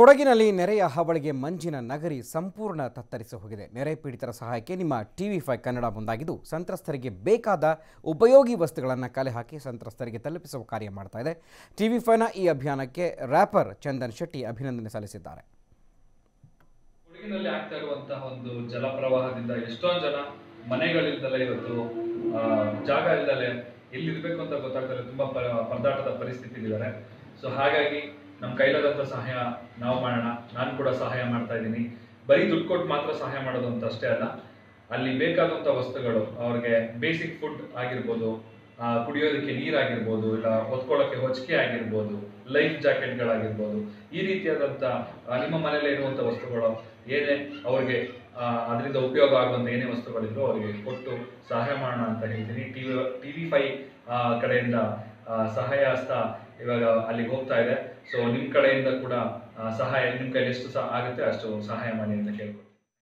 ಕೊಡಗಿನಲ್ಲಿ ನೆರೆಯ ಹಾವಳಿಗೆ ಮಂಜಿನ ನಗರಿ ಸಂಪೂರ್ಣ ತತ್ತರಿಸಿ ಹೋಗಿದೆ. ನೆರೆ ಪೀಡಿತರ ಸಹಾಯಕ್ಕೆ ನಿಮ್ಮ ಟಿವಿ ಫೈ ಕನ್ನಡ ಮುಂದಾಗಿದ್ದು, ಸಂತ್ರಸ್ತರಿಗೆ ಬೇಕಾದ ಉಪಯೋಗಿ ವಸ್ತುಗಳನ್ನು ಕಲೆ ಹಾಕಿ ಸಂತ್ರಸ್ತರಿಗೆ ತಲುಪಿಸುವ ಕಾರ್ಯ ಮಾಡ್ತಾ ಇದೆ. ಟಿವಿ ಫೈನ ಈ ಅಭಿಯಾನಕ್ಕೆ ರ್ಯಾಪರ್ ಚಂದನ್ ಶೆಟ್ಟಿ ಅಭಿನಂದನೆ ಸಲ್ಲಿಸಿದ್ದಾರೆ. ಕೊಡಗಿನಲ್ಲಿ ಆಗ್ತಾ ಇರುವಂತಹ ಒಂದು ಜಲಪ್ರವಾಹದಿಂದ ಎಷ್ಟೊಂದು ಜನ ಮನೆಗಳಿಲ್ದಲೇ ಇವತ್ತು ಜಾಗ ಇಲ್ದಲೆ ಎಲ್ಲಿರ್ಬೇಕು ಅಂತ ಗೊತ್ತಾಗ್ತಾರೆ ತುಂಬಾ ಪರದಾಟದ ಪರಿಸ್ಥಿತಿ ಇದ್ದಾರೆ ಸೊ ಹಾಗಾಗಿ ನಮ್ಮ ಕೈಲಾದಂಥ ಸಹಾಯ ನಾವು ಮಾಡೋಣ. ನಾನು ಕೂಡ ಸಹಾಯ ಮಾಡ್ತಾ ಇದ್ದೀನಿ. ಬರೀ ದುಡ್ಡು ಕೊಟ್ಟು ಮಾತ್ರ ಸಹಾಯ ಮಾಡೋದು ಅಂತ ಅಷ್ಟೇ ಅಲ್ಲ, ಅಲ್ಲಿ ಬೇಕಾದಂಥ ವಸ್ತುಗಳು, ಅವ್ರಿಗೆ ಬೇಸಿಕ್ ಫುಡ್ ಆಗಿರ್ಬೋದು ಕುಡಿಯೋದಕ್ಕೆ ನೀರಾಗಿರ್ಬೋದು ಇಲ್ಲ ಹೊತ್ಕೊಳ್ಳೋಕ್ಕೆ ಹೊಚ್ಕೆ ಆಗಿರ್ಬೋದು ಲೈಫ್ ಜಾಕೆಟ್ಗಳಾಗಿರ್ಬೋದು ಈ ರೀತಿಯಾದಂಥ ನಿಮ್ಮ ಮನೇಲಿ ಇರುವಂಥ ವಸ್ತುಗಳು, ಏನೇ ಅವ್ರಿಗೆ ಅದರಿಂದ ಉಪಯೋಗ ಆಗುವಂಥ ಏನೇ ವಸ್ತುಗಳಿದ್ರು ಅವರಿಗೆ ಕೊಟ್ಟು ಸಹಾಯ ಮಾಡೋಣ ಅಂತ ಹೇಳ್ತೀನಿ. ಟಿವಿ ಟಿವಿ ಫೈ ಕಡೆಯಿಂದ ಸಹಾಯ ಹಸ್ತ ಇವಾಗ ಅಲ್ಲಿಗೆ ಹೋಗ್ತಾ ಇದೆ. ಸೊ ನಿಮ್ಮ ಕಡೆಯಿಂದ ಕೂಡ ಸಹಾಯ ನಿಮ್ಮ ಕೈಲಿ ಎಷ್ಟು ಸಹ ಆಗುತ್ತೆ ಅಷ್ಟು ಸಹಾಯ ಮಾಡಿ ಅಂತ ಕೇಳ್ಕೊತೀನಿ